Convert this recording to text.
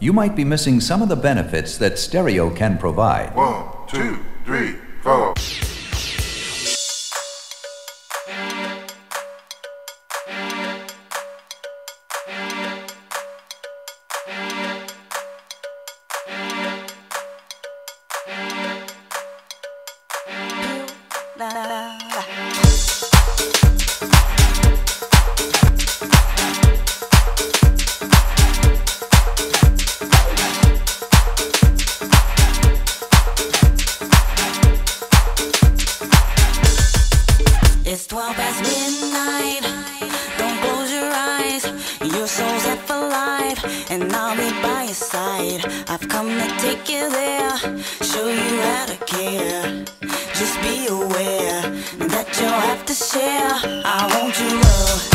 You might be missing some of the benefits that stereo can provide. One, two, three, four. La, la, la, It's 12 past midnight. Don't close your eyes. Your soul's for life, and I'll be by your side. I've come to take you there, show you how to care. Just be aware that you'll have to share. I want you love.